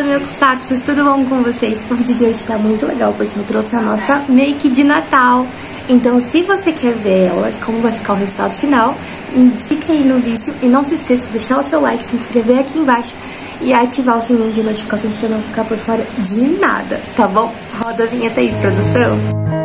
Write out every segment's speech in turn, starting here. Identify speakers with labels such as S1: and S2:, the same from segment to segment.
S1: Fala, meus cactos, tudo bom com vocês? O vídeo de hoje tá muito legal porque eu trouxe a nossa make de Natal. Então, se você quer ver ela, como vai ficar o resultado final, fica aí no vídeo e não se esqueça de deixar o seu like, se inscrever aqui embaixo e ativar o sininho de notificações para não ficar por fora de nada, tá bom? Roda a vinheta aí, produção!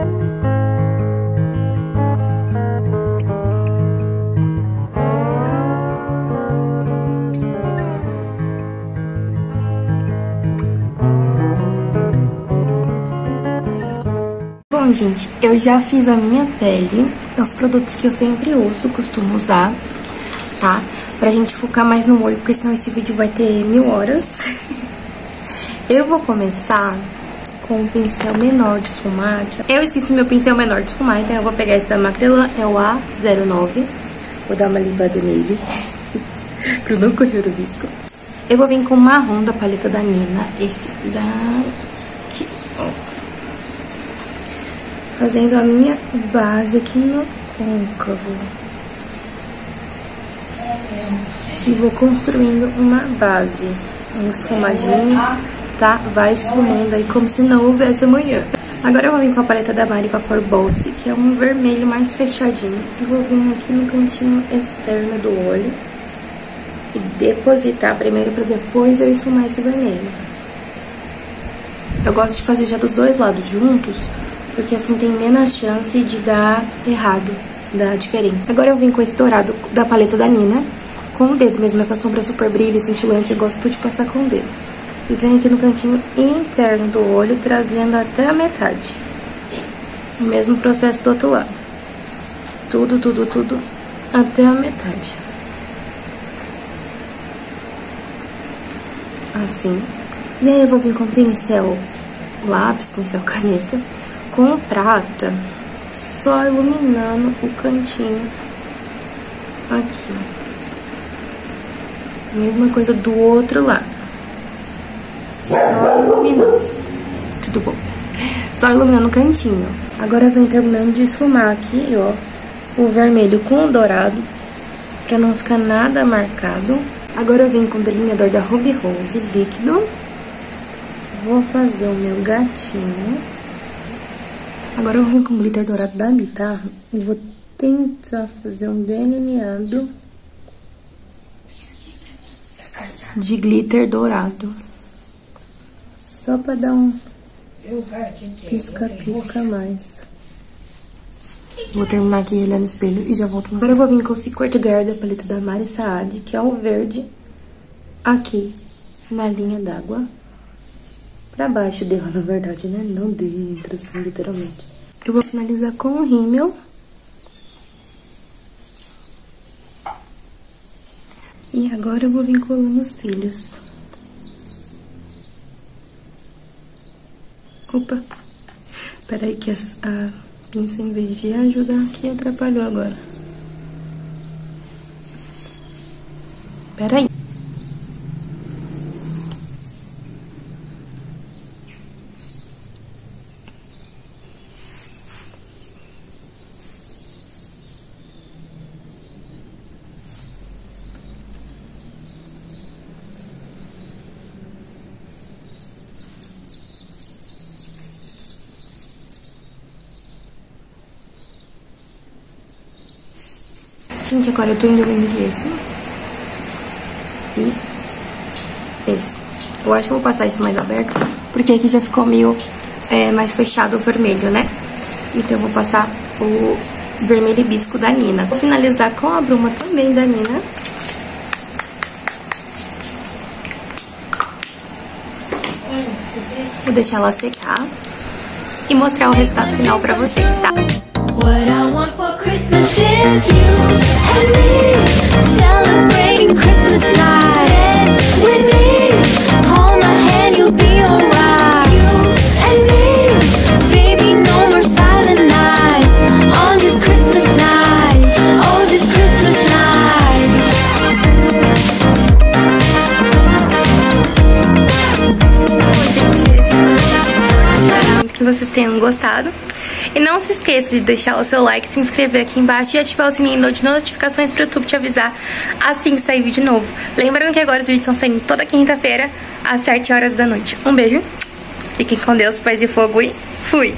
S1: Bom, gente, eu já fiz a minha pele, os produtos que eu sempre uso, costumo usar, tá? Pra gente focar mais no olho, porque senão esse vídeo vai ter mil horas. eu vou começar com um pincel menor de esfumar. Eu esqueci meu pincel menor de esfumar, então eu vou pegar esse da Macrylan, é o A09. Vou dar uma limpada nele, pro não correr o risco. Eu vou vir com marrom da paleta da Nina, esse daqui, ó fazendo a minha base aqui no côncavo. E vou construindo uma base, um esfumadinho, tá? Vai esfumando aí como se não houvesse amanhã. Agora eu vou vir com a paleta da Mari com a cor Bolse, que é um vermelho mais fechadinho. E vou vir aqui no cantinho externo do olho e depositar primeiro para depois eu esfumar esse vermelho. Eu gosto de fazer já dos dois lados juntos, porque assim tem menos chance de dar errado, dar diferente. Agora eu vim com esse dourado da paleta da Nina, com o dedo mesmo, essa sombra super brilho, cintilante, eu gosto de passar com o dedo. E vem aqui no cantinho interno do olho, trazendo até a metade. O mesmo processo do outro lado. Tudo, tudo, tudo, até a metade. Assim. E aí eu vou vir com pincel lápis, pincel caneta com prata, só iluminando o cantinho aqui. Mesma coisa do outro lado. Só iluminando. Tudo bom. Só iluminando o cantinho. Agora venho terminando de esfumar aqui, ó, o vermelho com o dourado, pra não ficar nada marcado. Agora eu venho com o delineador da Ruby Rose líquido. Vou fazer o meu gatinho. Agora eu vou com o glitter dourado da guitarra e vou tentar fazer um delineado de glitter dourado. Só pra dar um pisca-pisca mais. Vou terminar aqui olhando no espelho e já volto Agora eu vou vir com o Secret Girl da paleta da Mari Saad, que é o verde aqui na linha d'água pra baixo dela, na verdade, né? Não dentro, assim, literalmente. Eu vou finalizar com o rímel. E agora eu vou vir colando os cílios. Opa! Peraí que a pinça, em vez de ajudar aqui, atrapalhou agora. Peraí. Gente, agora eu tô indo no esse. E esse. Eu acho que eu vou passar isso mais aberto, porque aqui já ficou meio é, mais fechado o vermelho, né? Então eu vou passar o vermelho hibisco da Nina. Vou finalizar com a bruma também da Nina. Vou deixar ela secar e mostrar o resultado final pra vocês, tá? Christmas Christmas night Baby, this Christmas night. Oh, this Christmas night. É Espero que vocês tenham gostado E não se esqueça de deixar o seu like, se inscrever aqui embaixo e ativar o sininho de notificações para o YouTube te avisar assim que sair vídeo novo. Lembrando que agora os vídeos estão saindo toda quinta-feira, às 7 horas da noite. Um beijo, fiquem com Deus, paz e fogo e fui!